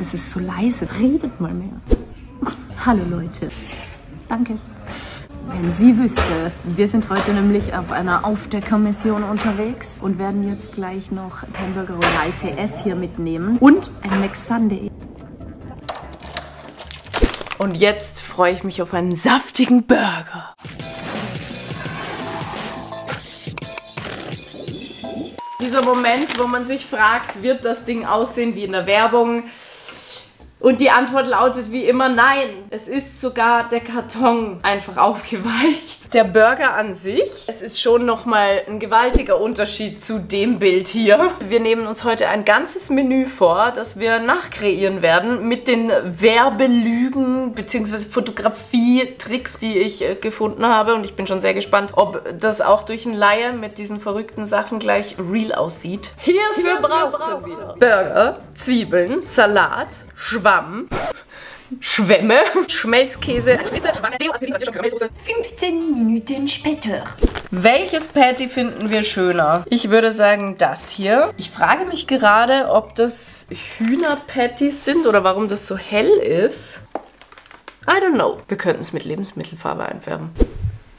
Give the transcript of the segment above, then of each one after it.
Es ist so leise. Redet mal mehr. Hallo Leute. Danke. Wenn sie wüsste, wir sind heute nämlich auf einer Aufdeckermission unterwegs und werden jetzt gleich noch Hamburger Royal TS hier mitnehmen und ein McSunday. Und jetzt freue ich mich auf einen saftigen Burger. Dieser Moment, wo man sich fragt, wird das Ding aussehen wie in der Werbung? Und die Antwort lautet wie immer nein. Es ist sogar der Karton einfach aufgeweicht. Der Burger an sich, es ist schon nochmal ein gewaltiger Unterschied zu dem Bild hier. Wir nehmen uns heute ein ganzes Menü vor, das wir nachkreieren werden mit den Werbelügen bzw. Fotografie-Tricks, die ich äh, gefunden habe. Und ich bin schon sehr gespannt, ob das auch durch ein Laie mit diesen verrückten Sachen gleich real aussieht. Hierfür brauchen wir Burger, Zwiebeln, Salat, Schwamm, Schwämme, Schmelzkäse, 15 Minuten später. Welches Patty finden wir schöner? Ich würde sagen das hier. Ich frage mich gerade, ob das Hühnerpatties sind oder warum das so hell ist. I don't know. Wir könnten es mit Lebensmittelfarbe einfärben.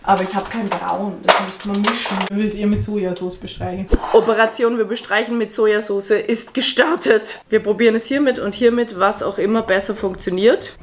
Aber ich habe kein Braun, das müsste man mischen. Ich will es eher mit Sojasauce bestreichen. Operation Wir bestreichen mit Sojasauce ist gestartet. Wir probieren es hiermit und hiermit, was auch immer besser funktioniert.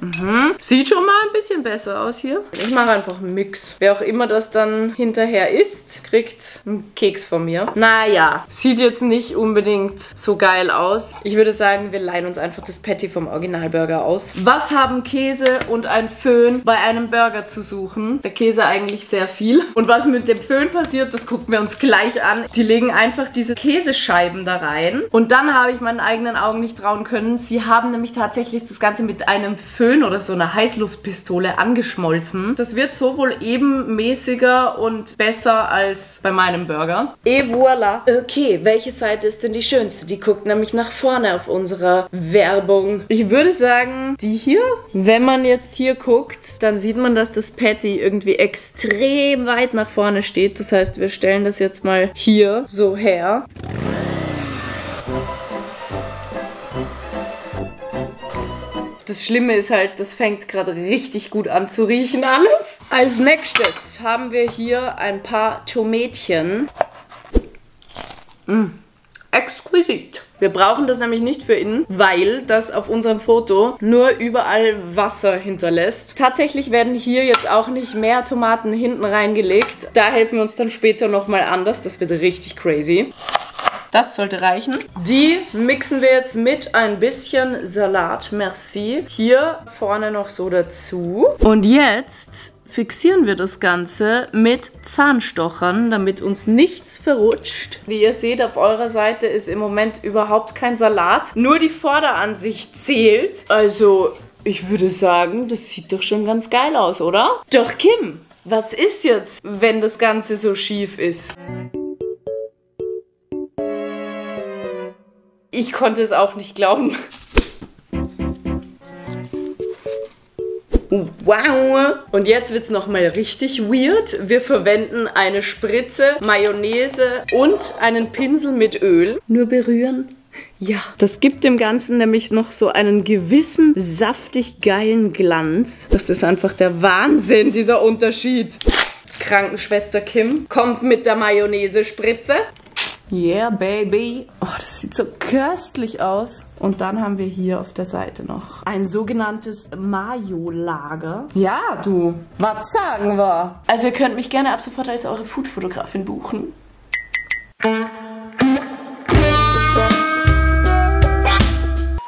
Mhm. Sieht schon mal ein bisschen besser aus hier. Ich mache einfach einen Mix. Wer auch immer das dann hinterher isst, kriegt einen Keks von mir. Naja, sieht jetzt nicht unbedingt so geil aus. Ich würde sagen, wir leihen uns einfach das Patty vom Originalburger aus. Was haben Käse und ein Föhn bei einem Burger zu suchen? Der Käse eigentlich sehr viel. Und was mit dem Föhn passiert, das gucken wir uns gleich an. Die legen einfach diese Käsescheiben da rein. Und dann habe ich meinen eigenen Augen nicht trauen können. Sie haben nämlich tatsächlich das Ganze mit einem Föhn oder so einer Heißluftpistole angeschmolzen. Das wird sowohl ebenmäßiger und besser als bei meinem Burger. Et voilà. Okay, welche Seite ist denn die schönste? Die guckt nämlich nach vorne auf unserer Werbung. Ich würde sagen, die hier. Wenn man jetzt hier guckt, dann sieht man, dass das Patty irgendwie extrem weit nach vorne steht. Das heißt, wir stellen das jetzt mal hier so her. Das Schlimme ist halt, das fängt gerade richtig gut an zu riechen alles. Als nächstes haben wir hier ein paar Tomätchen. Mmh. Exquisit. Wir brauchen das nämlich nicht für innen, weil das auf unserem Foto nur überall Wasser hinterlässt. Tatsächlich werden hier jetzt auch nicht mehr Tomaten hinten reingelegt. Da helfen wir uns dann später nochmal anders. Das wird richtig crazy. Das sollte reichen. Die mixen wir jetzt mit ein bisschen Salat. Merci. Hier vorne noch so dazu. Und jetzt fixieren wir das Ganze mit Zahnstochern, damit uns nichts verrutscht. Wie ihr seht, auf eurer Seite ist im Moment überhaupt kein Salat. Nur die Vorderansicht zählt. Also, ich würde sagen, das sieht doch schon ganz geil aus, oder? Doch Kim, was ist jetzt, wenn das Ganze so schief ist? Ich konnte es auch nicht glauben. Wow! Und jetzt wird es nochmal richtig weird. Wir verwenden eine Spritze, Mayonnaise und einen Pinsel mit Öl. Nur berühren. Ja, das gibt dem Ganzen nämlich noch so einen gewissen, saftig geilen Glanz. Das ist einfach der Wahnsinn, dieser Unterschied. Krankenschwester Kim kommt mit der Mayonnaise-Spritze. Yeah, baby. Oh, das sieht so köstlich aus. Und dann haben wir hier auf der Seite noch ein sogenanntes Mayo-Lager. Ja, du, was sagen wir? Also ihr könnt mich gerne ab sofort als eure Food-Fotografin buchen.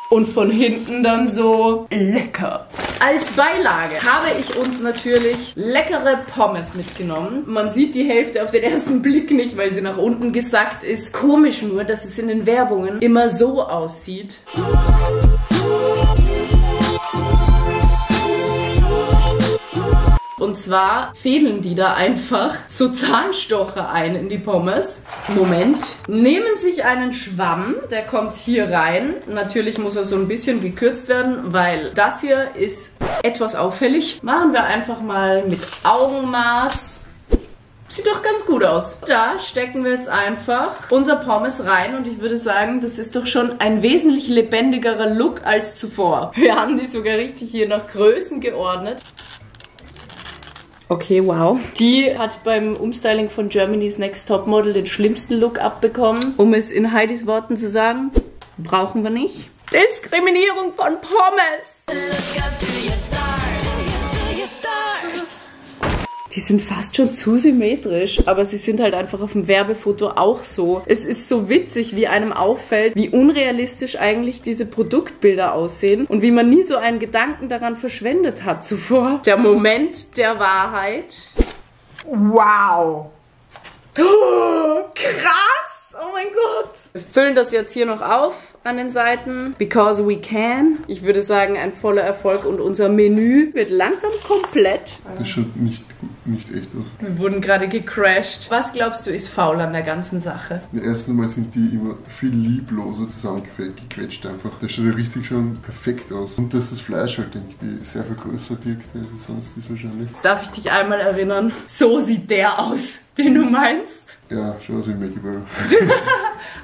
Und von hinten dann so lecker. Als Beilage habe ich uns natürlich leckere Pommes mitgenommen. Man sieht die Hälfte auf den ersten Blick nicht, weil sie nach unten gesackt ist. Komisch nur, dass es in den Werbungen immer so aussieht. Und zwar fädeln die da einfach so Zahnstocher ein in die Pommes. Moment. Nehmen sich einen Schwamm, der kommt hier rein. Natürlich muss er so ein bisschen gekürzt werden, weil das hier ist etwas auffällig. Machen wir einfach mal mit Augenmaß Sieht doch ganz gut aus. Da stecken wir jetzt einfach unser Pommes rein und ich würde sagen, das ist doch schon ein wesentlich lebendigerer Look als zuvor. Wir haben die sogar richtig hier nach Größen geordnet. Okay, wow. Die hat beim Umstyling von Germany's Next Top Model den schlimmsten Look abbekommen. Um es in Heidis Worten zu sagen, brauchen wir nicht. Diskriminierung von Pommes. Die sind fast schon zu symmetrisch, aber sie sind halt einfach auf dem Werbefoto auch so. Es ist so witzig, wie einem auffällt, wie unrealistisch eigentlich diese Produktbilder aussehen und wie man nie so einen Gedanken daran verschwendet hat zuvor. Der Moment der Wahrheit. Wow. Oh, krass! Oh mein Gott! Wir füllen das jetzt hier noch auf an den Seiten. Because we can. Ich würde sagen, ein voller Erfolg und unser Menü wird langsam komplett. Das schaut nicht, nicht echt aus. Wir wurden gerade gecrashed. Was glaubst du ist faul an der ganzen Sache? Ja, erst einmal sind die immer viel liebloser zusammengequetscht einfach. Das schaut ja richtig schon perfekt aus. Und dass das Fleisch halt irgendwie sehr viel größer wirkt, als sonst ist wahrscheinlich. Darf ich dich einmal erinnern? So sieht der aus, den du meinst. Ja, schon aus wie Maggie.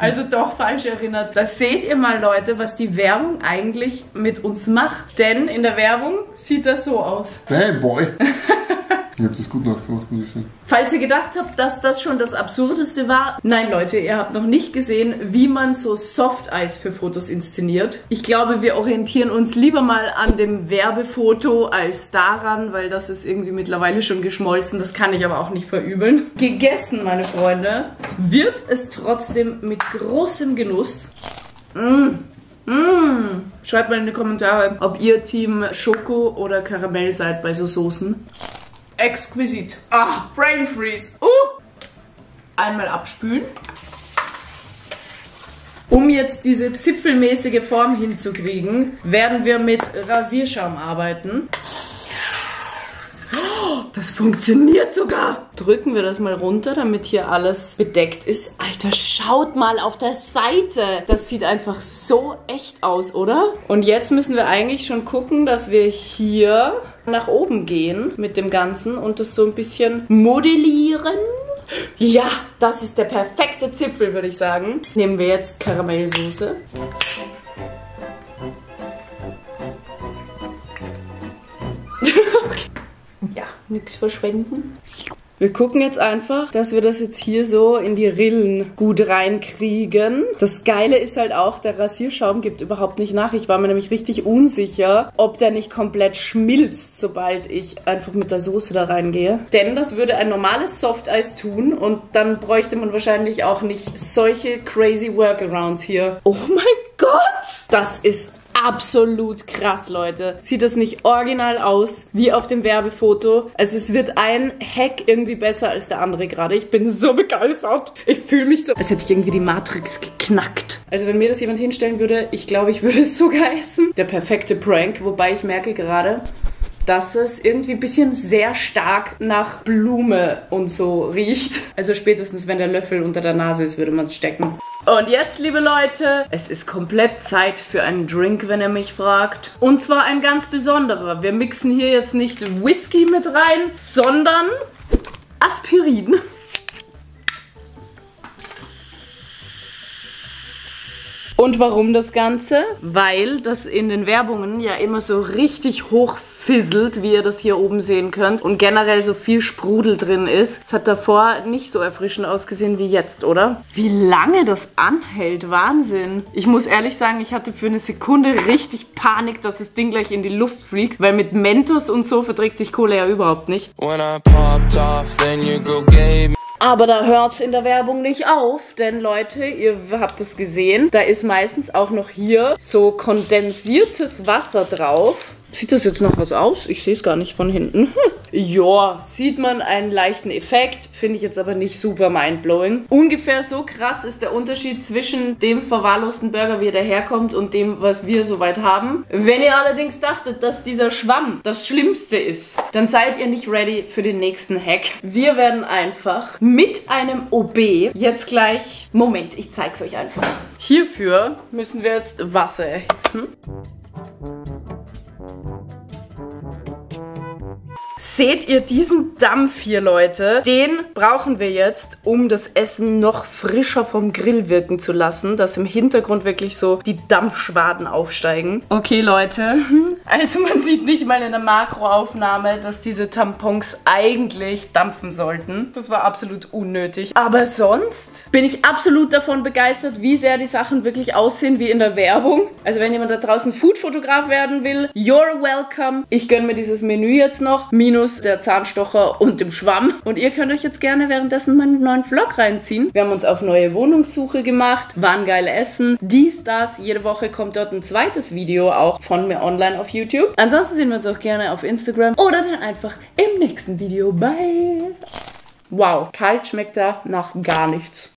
Also doch falsch erinnert. Da seht ihr mal, Leute, was die Werbung eigentlich mit uns macht. Denn in der Werbung sieht das so aus. Hey, boy! Ihr habt das gut nachgemacht, muss ich sagen. Falls ihr gedacht habt, dass das schon das Absurdeste war, nein Leute, ihr habt noch nicht gesehen, wie man so Soft-Eis für Fotos inszeniert. Ich glaube, wir orientieren uns lieber mal an dem Werbefoto als daran, weil das ist irgendwie mittlerweile schon geschmolzen. Das kann ich aber auch nicht verübeln. Gegessen, meine Freunde, wird es trotzdem mit großem Genuss. Mmh. Mmh. Schreibt mal in die Kommentare, ob ihr Team Schoko oder Karamell seid bei so Soßen. Exquisit. Ah, Brain Freeze. Uh. Einmal abspülen. Um jetzt diese zipfelmäßige Form hinzukriegen, werden wir mit Rasierschaum arbeiten. Oh, das funktioniert sogar. Drücken wir das mal runter, damit hier alles bedeckt ist. Alter, schaut mal auf der Seite. Das sieht einfach so echt aus, oder? Und jetzt müssen wir eigentlich schon gucken, dass wir hier nach oben gehen mit dem Ganzen und das so ein bisschen modellieren. Ja, das ist der perfekte Zipfel, würde ich sagen. Nehmen wir jetzt Karamellsoße. okay. Ja, nichts verschwenden. Wir gucken jetzt einfach, dass wir das jetzt hier so in die Rillen gut reinkriegen. Das Geile ist halt auch, der Rasierschaum gibt überhaupt nicht nach. Ich war mir nämlich richtig unsicher, ob der nicht komplett schmilzt, sobald ich einfach mit der Soße da reingehe. Denn das würde ein normales Softeis tun und dann bräuchte man wahrscheinlich auch nicht solche crazy Workarounds hier. Oh mein Gott! Das ist absolut krass, Leute. Sieht das nicht original aus, wie auf dem Werbefoto? Also es wird ein Hack irgendwie besser als der andere gerade. Ich bin so begeistert. Ich fühle mich so, als hätte ich irgendwie die Matrix geknackt. Also wenn mir das jemand hinstellen würde, ich glaube, ich würde es sogar essen. Der perfekte Prank, wobei ich merke gerade, dass es irgendwie ein bisschen sehr stark nach Blume und so riecht. Also spätestens, wenn der Löffel unter der Nase ist, würde man es stecken. Und jetzt, liebe Leute, es ist komplett Zeit für einen Drink, wenn ihr mich fragt. Und zwar ein ganz besonderer. Wir mixen hier jetzt nicht Whisky mit rein, sondern Aspirin. Und warum das Ganze? Weil das in den Werbungen ja immer so richtig hoch fisselt, wie ihr das hier oben sehen könnt. Und generell so viel Sprudel drin ist. Es hat davor nicht so erfrischend ausgesehen wie jetzt, oder? Wie lange das anhält, Wahnsinn. Ich muss ehrlich sagen, ich hatte für eine Sekunde richtig Panik, dass das Ding gleich in die Luft fliegt, weil mit Mentos und so verträgt sich Cola ja überhaupt nicht. When I popped off, then your girl gave aber da hört es in der Werbung nicht auf, denn Leute, ihr habt es gesehen, da ist meistens auch noch hier so kondensiertes Wasser drauf. Sieht das jetzt noch was aus? Ich sehe es gar nicht von hinten. Hm. Ja, sieht man einen leichten Effekt, finde ich jetzt aber nicht super mindblowing. Ungefähr so krass ist der Unterschied zwischen dem verwahrlosten Burger, wie er daherkommt, und dem, was wir soweit haben. Wenn ihr allerdings dachtet, dass dieser Schwamm das Schlimmste ist, dann seid ihr nicht ready für den nächsten Hack. Wir werden einfach mit einem OB jetzt gleich... Moment, ich zeig's euch einfach. Hierfür müssen wir jetzt Wasser erhitzen. Seht ihr diesen Dampf hier, Leute? Den brauchen wir jetzt, um das Essen noch frischer vom Grill wirken zu lassen, dass im Hintergrund wirklich so die Dampfschwaden aufsteigen. Okay, Leute. Also man sieht nicht mal in der Makroaufnahme, dass diese Tampons eigentlich dampfen sollten. Das war absolut unnötig. Aber sonst bin ich absolut davon begeistert, wie sehr die Sachen wirklich aussehen wie in der Werbung. Also wenn jemand da draußen Foodfotograf werden will, you're welcome. Ich gönne mir dieses Menü jetzt noch, minus der Zahnstocher und dem Schwamm. Und ihr könnt euch jetzt gerne währenddessen meinen neuen Vlog reinziehen. Wir haben uns auf neue Wohnungssuche gemacht, waren geil essen, dies, das. Jede Woche kommt dort ein zweites Video auch von mir online auf YouTube. Ansonsten sehen wir uns auch gerne auf Instagram oder dann einfach im nächsten Video. Bye! Wow, kalt schmeckt da nach gar nichts.